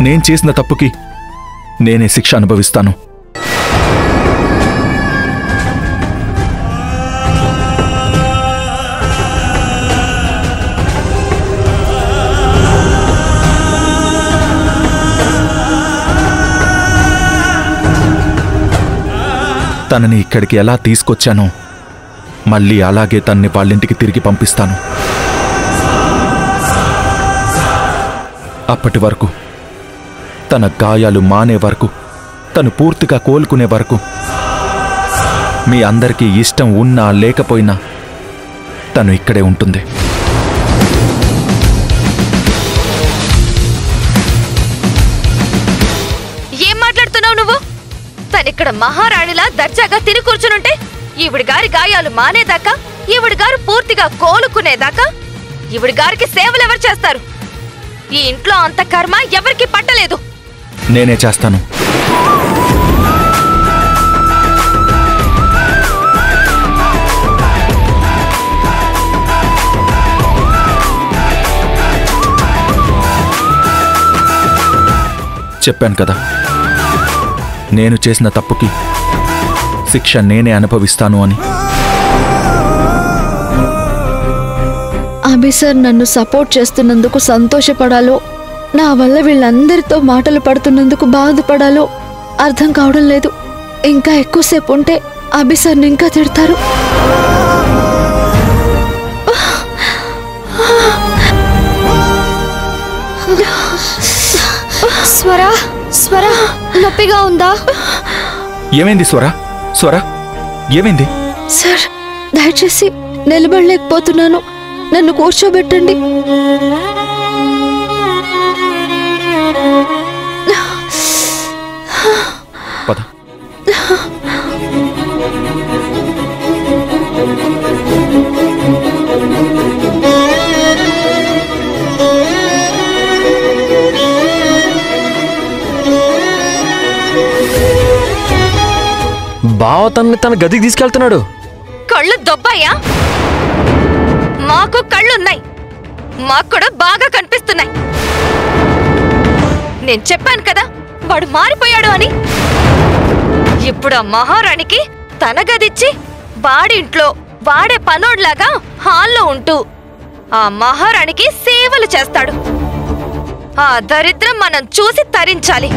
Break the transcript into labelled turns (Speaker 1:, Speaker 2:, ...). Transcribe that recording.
Speaker 1: నేను చేసిన తప్పుకి నేనే శిక్ష అనుభవిస్తాను. తనని ఇక్కడికి ఎలా తీసుకొచ్చానో మళ్ళీ అలాగే తన్ని వాళ్ళింటికి తిరిగి పంపిస్తాను. అప్పటి వరకు తన గాయాలు మానే వరకు తను పూర్తిగా కోలుకునే వరకు మీ అందరికీ ఇష్టం ఉన్నా లేకపోయినా తను ఇక్కడే ఉంటుంది.
Speaker 2: ఏం మాట్లాడుతున్నావు నువ్వు? తనిక్కడ మహారాణిలా దర్జాగా తిని కూర్చునుంటే ఈవిడి గారి గాయాలు మానేదాకా ఈవిడి గారు పూర్తిగా కోలుకునేదాకా ఈవిడి గారికి సేవలు ఎవరు చేస్తారు? ఈ ఇంట్లో అంత కర్మ ఎవరికి పట్టలేదు.
Speaker 1: నేనే చేస్తాను. చెప్పాను కదా. నేను చేసిన తప్పుకి శిక్ష నేనే అనుభవిస్తాను అని.
Speaker 3: అభి సార్ నన్ను సపోర్ట్ చేస్తున్నందుకు సంతోషపడాలో నా వల్ల వీళ్ళందరితో మాటలు పడుతున్నందుకు బాధపడాలో అర్థం కావడం లేదు. ఇంకా ఎక్కువసేపు ఉంటే అభి సార్ని ఇంకా తిడతారు.
Speaker 4: స్వర స్వర నొప్పిగా ఉందా?
Speaker 1: ఏమైంది స్వర? స్వర ఏమైంది?
Speaker 3: సార్ దయచేసి నిలబడలేకపోతున్నాను. నన్ను కూర్చోబెట్టండి.
Speaker 5: బావ తనని తన గదికి తీసుకెళ్తున్నాడు.
Speaker 2: కళ్ళు దొబ్బాయా? మాకు కళ్ళున్నాయి. మాకు కూడా బాగా కనిపిస్తున్నాయి. నేను చెప్పాను కదా వాడు మారిపోయాడు అని. ఇప్పుడు ఆ మహారాణికి తన గదిచ్చి వాడింట్లో వాడే పనోడ్లాగా హాల్లో ఉంటూ ఆ మహారాణికి సేవలు చేస్తాడు. ఆ దరిద్రం మనం చూసి తరించాలి.